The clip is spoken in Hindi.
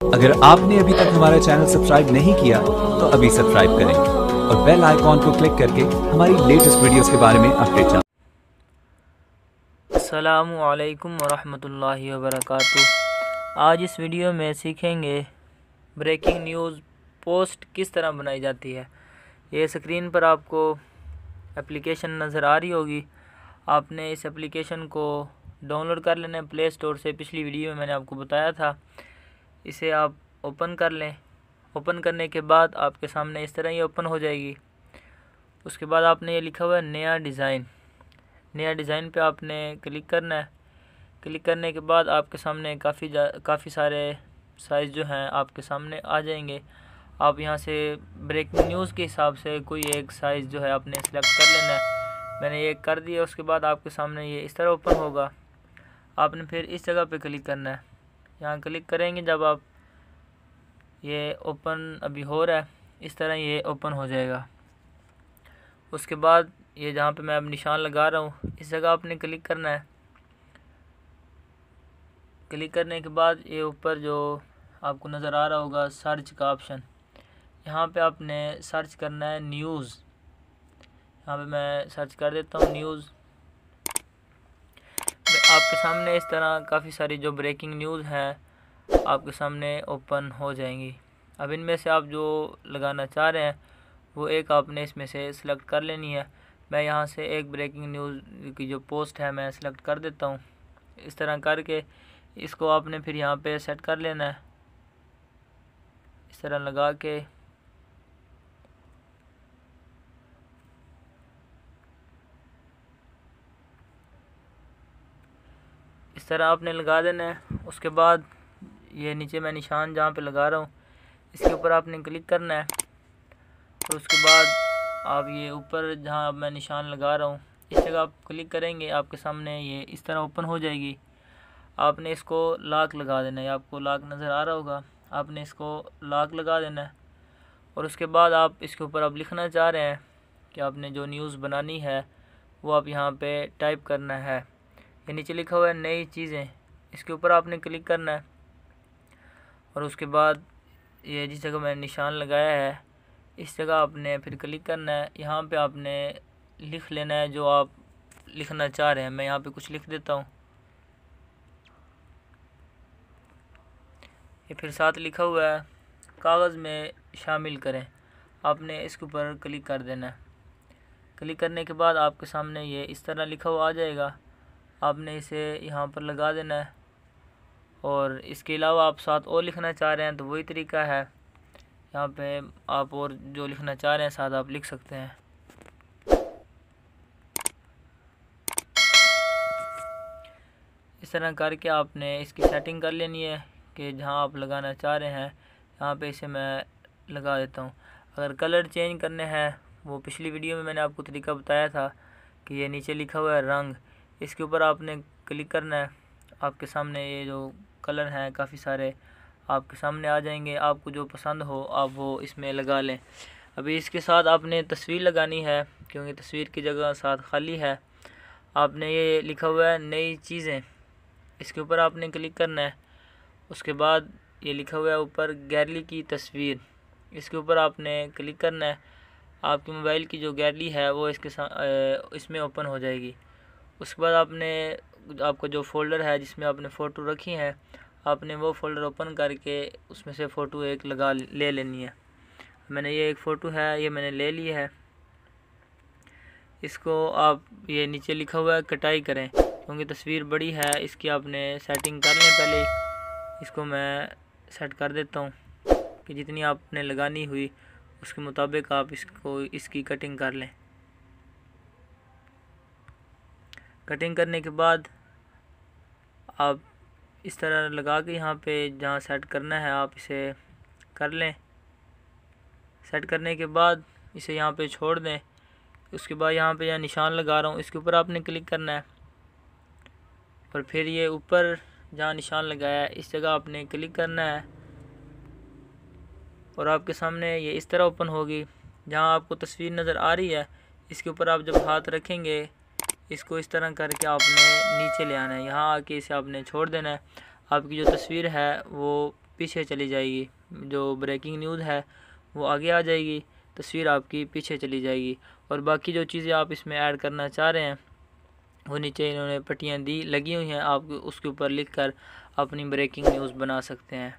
अगर आपने अभी तक हमारा चैनल सब्सक्राइब नहीं किया तो अभी सब्सक्राइब करें और बेल आइकॉन को क्लिक करके हमारी लेटेस्ट वीडियोस के बारे में अपडेट असलकम वरहमतुल्लाहि वबरकातुहू। आज इस वीडियो में सीखेंगे ब्रेकिंग न्यूज़ पोस्ट किस तरह बनाई जाती है। ये स्क्रीन पर आपको एप्लीकेशन नज़र आ रही होगी। आपने इस एप्लीकेशन को डाउनलोड कर लेना प्ले स्टोर से पिछली वीडियो में मैंने आपको बताया था। इसे आप ओपन कर लें। ओपन करने के बाद आपके सामने इस तरह ये ओपन हो जाएगी। उसके बाद आपने ये लिखा हुआ है, नया डिज़ाइन। नया डिज़ाइन पे आपने क्लिक करना है। क्लिक करने के बाद आपके सामने काफ़ी काफ़ी सारे साइज़ जो हैं आपके सामने आ जाएँगे। आप यहाँ से ब्रेकिंग न्यूज़ के हिसाब से कोई एक साइज़ जो है आपने सेलेक्ट कर लेना है। मैंने ये कर दिया, उसके बाद आपके सामने ये इस तरह ओपन होगा। आपने फिर इस जगह पे क्लिक करना है। यहाँ क्लिक करेंगे जब आप ये ओपन अभी हो रहा है, इस तरह ये ओपन हो जाएगा। उसके बाद ये जहाँ पे मैं अब निशान लगा रहा हूँ, इस जगह आपने क्लिक करना है। क्लिक करने के बाद ये ऊपर जो आपको नज़र आ रहा होगा, सर्च का ऑप्शन। यहाँ पे आपने सर्च करना है न्यूज़। यहाँ पे मैं सर्च कर देता हूँ न्यूज़। आपके सामने इस तरह काफ़ी सारी जो ब्रेकिंग न्यूज़ हैं, आपके सामने ओपन हो जाएँगी। अब इनमें से आप जो लगाना चाह रहे हैं, वो एक आपने इसमें से सिलेक्ट कर लेनी है। मैं यहाँ से एक ब्रेकिंग न्यूज़ की जो पोस्ट है, मैं सिलेक्ट कर देता हूँ। इस तरह करके इसको आपने फिर यहाँ पे सेट कर लेना है। इस तरह लगा के तरह आपने लगा देना है। उसके बाद ये नीचे मैं निशान जहाँ पे लगा रहा हूँ, इसके ऊपर आपने क्लिक करना है। और उसके बाद आप ये ऊपर जहाँ मैं निशान लगा रहा हूँ, इस जगह आप क्लिक करेंगे, आपके सामने ये इस तरह ओपन हो जाएगी। आपने इसको लाक लगा देना है। आपको लाक नज़र आ रहा होगा। आपने इसको लाक लगा देना है। और उसके बाद आप इसके ऊपर आप लिखना चाह रहे हैं कि आपने जो न्यूज़ बनानी है, वो आप यहाँ पे टाइप करना है। ये नीचे लिखा हुआ है नई चीज़ें। इसके ऊपर आपने क्लिक करना है। और उसके बाद ये जिस जगह मैंने निशान लगाया है, इस जगह आपने फिर क्लिक करना है। यहाँ पे आपने लिख लेना है जो आप लिखना चाह रहे हैं। मैं यहाँ पे कुछ लिख देता हूँ। ये फिर साथ लिखा हुआ है, कागज़ में शामिल करें। आपने इसके ऊपर क्लिक कर देना है। क्लिक करने के बाद आपके सामने ये इस तरह लिखा हुआ आ जाएगा। आपने इसे यहाँ पर लगा देना है। और इसके अलावा आप साथ और लिखना चाह रहे हैं तो वही तरीका है। यहाँ पे आप और जो लिखना चाह रहे हैं साथ आप लिख सकते हैं। इस तरह करके आपने इसकी सेटिंग कर लेनी है कि जहाँ आप लगाना चाह रहे हैं, यहाँ पे इसे मैं लगा देता हूँ। अगर कलर चेंज करने हैं, वो पिछली वीडियो में मैंने आपको तरीका बताया था कि ये नीचे लिखा हुआ है रंग। इसके ऊपर आपने क्लिक करना है। आपके सामने ये जो कलर हैं, काफ़ी सारे आपके सामने आ जाएँगे। आपको जो पसंद हो, आप वो इसमें लगा लें। अभी इसके साथ आपने तस्वीर लगानी है, क्योंकि तस्वीर की जगह साथ खाली है। आपने ये लिखा हुआ है, नई चीज़ें। इसके ऊपर आपने क्लिक करना है। उसके बाद ये लिखा हुआ है ऊपर, गैलरी की तस्वीर। इसके ऊपर आपने क्लिक करना है। आपके मोबाइल की जो गैलरी है, वो इसके साथ इसमें ओपन हो जाएगी। उसके बाद आपने आपका जो फ़ोल्डर है, जिसमें आपने फ़ोटो रखी है, आपने वो फ़ोल्डर ओपन करके उसमें से फ़ोटो एक लगा ले लेनी है। मैंने ये एक फ़ोटो है, ये मैंने ले ली है। इसको आप ये नीचे लिखा हुआ है, कटाई करें, क्योंकि तस्वीर बड़ी है, इसकी आपने सेटिंग कर लें पहले इसको मैं सेट कर देता हूँ कि जितनी आपने लगानी हुई, उसके मुताबिक आप इसको, इसकी कटिंग कर लें। कटिंग करने के बाद आप इस तरह लगा के यहाँ पे जहाँ सेट करना है, आप इसे कर लें। सेट करने के बाद इसे यहाँ पे छोड़ दें। उसके बाद यहाँ पे यहाँ निशान लगा रहा हूँ, इसके ऊपर आपने क्लिक करना है। और फिर ये ऊपर जहाँ निशान लगाया है, इस जगह आपने क्लिक करना है। और आपके सामने ये इस तरह ओपन होगी, जहाँ आपको तस्वीर नज़र आ रही है। इसके ऊपर आप जब हाथ रखेंगे इसको इस तरह करके आपने नीचे ले आना है। यहाँ आके इसे आपने छोड़ देना है। आपकी जो तस्वीर है, वो पीछे चली जाएगी। जो ब्रेकिंग न्यूज़ है, वो आगे आ जाएगी। तस्वीर आपकी पीछे चली जाएगी। और बाकी जो चीज़ें आप इसमें ऐड करना चाह रहे हैं, वो नीचे इन्होंने पट्टियाँ दी, लगी हुई हैं। आप उसके ऊपर लिख कर अपनी ब्रेकिंग न्यूज़ बना सकते हैं।